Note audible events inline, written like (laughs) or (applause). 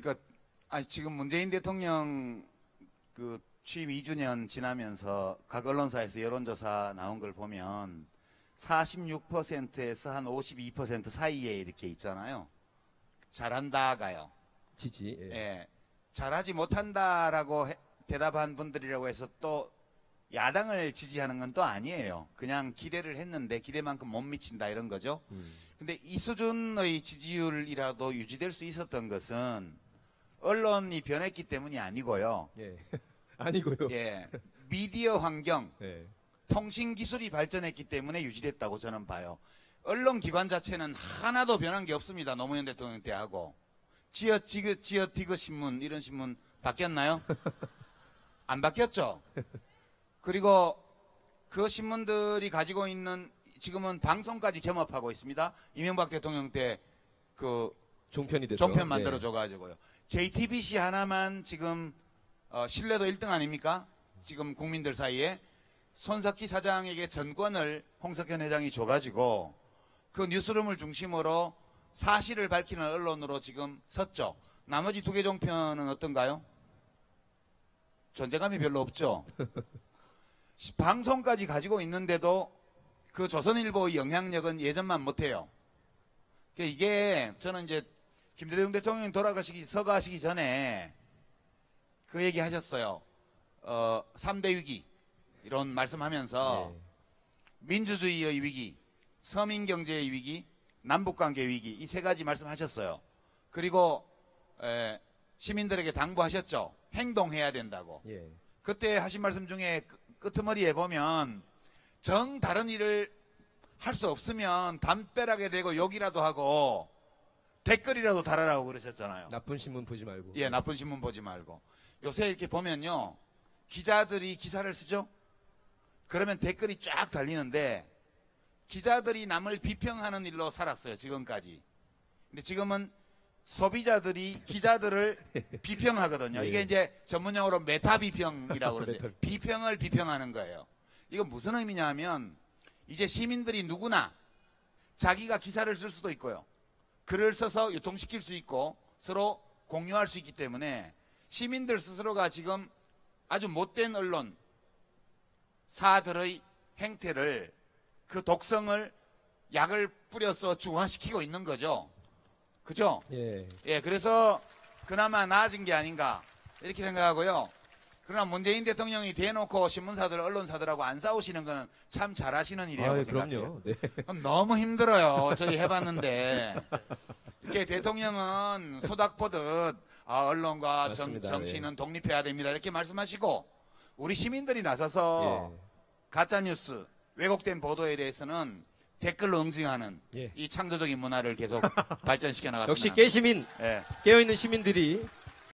그러니까 아니 지금 문재인 대통령 그 취임 2주년 지나면서 각 언론사에서 여론조사 나온 걸 보면 46%에서 한 52% 사이에 이렇게 있잖아요. 잘한다가요. 지지. 예. 예. 잘하지 못한다라고 해- 대답한 분들이라고 해서 또 야당을 지지하는 건 또 아니에요. 그냥 기대를 했는데 기대만큼 못 미친다 이런 거죠. 음. 근데 이 수준의 지지율이라도 유지될 수 있었던 것은 언론이 변했기 때문이 아니고요. 예. (laughs) 아니고요. 예. 미디어 환경, 예. 통신 기술이 발전했기 때문에 유지됐다고 저는 봐요. 언론 기관 자체는 하나도 변한 게 없습니다. 노무현 대통령 때하고. 지어 지그 지어 디그 신문 이런 신문 바뀌었나요? (laughs) 안 바뀌었죠. 그리고 그 신문들이 가지고 있는 지금은 방송까지 겸업하고 있습니다. 이명박 대통령 때 그 종편이 됐죠. 종편 예. 만들어 줘 가지고요. JTBC 하나만 지금 어, 신뢰도 1등 아닙니까? 지금 국민들 사이에 손석희 사장에게 전권을 홍석현 회장이 줘가지고 그 뉴스룸을 중심으로 사실을 밝히는 언론으로 지금 섰죠. 나머지 두 개 종편은 어떤가요? 존재감이 별로 없죠. 시- (laughs) 방송까지 가지고 있는데도 그 조선일보의 영향력은 예전만 못해요. 그러니까 이게 저는 이제 김대중 대통령이 돌아가시기 서가시기 전에 그 얘기 하셨어요. 어, 3대 위기 이런 말씀하면서 예. 민주주의의 위기, 서민 경제의 위기, 남북 관계 위기 이 세 가지 말씀하셨어요. 그리고 에, 시민들에게 당부하셨죠. 행동해야 된다고. 예. 그때 하신 말씀 중에 끄- 끄트머리에 보면 정 다른 일을 할 수 없으면 담벼락에 대고 욕이라도 하고 댓글이라도 달아라고 그러셨잖아요. 나쁜 신문 보지 말고. 예, 나쁜 신문 보지 말고. 요새 이렇게 보면요. 기자들이 기사를 쓰죠? 그러면 댓글이 쫙 달리는데 기자들이 남을 비평하는 일로 살았어요, 지금까지. 근데 지금은 소비자들이 기자들을 (laughs) 비평하거든요. 예. 이게 이제 전문용어로 메타 비평이라고 그러는데 비평을 비평하는 거예요. 이건 무슨 의미냐 하면 이제 시민들이 누구나 자기가 기사를 쓸 수도 있고요. 글을 써서 유통시킬 수 있고 서로 공유할 수 있기 때문에 시민들 스스로가 지금 아주 못된 언론 사들의 행태를 그 독성을 약을 뿌려서 중화시키고 있는 거죠. 그죠? 예. 예, 그래서 그나마 나아진 게 아닌가 이렇게 생각하고요. 그러나 문재인 대통령이 대놓고 신문사들, 언론사들하고 안 싸우시는 거는 참 잘하시는 일이라고 아, 생각해요. 그럼요. 네. 너무 힘들어요. 저희 해봤는데 이렇게 대통령은 소닥 보듯 아, 언론과 정, 맞습니다. 정치는 독립해야 됩니다. 이렇게 말씀하시고 우리 시민들이 나서서 예. 가짜 뉴스, 왜곡된 보도에 대해서는 댓글로 응징하는 예. 이 창조적인 문화를 계속 (laughs) 발전시켜 나갔습니다. 역시 깨시민, 예. 깨어있는 시민들이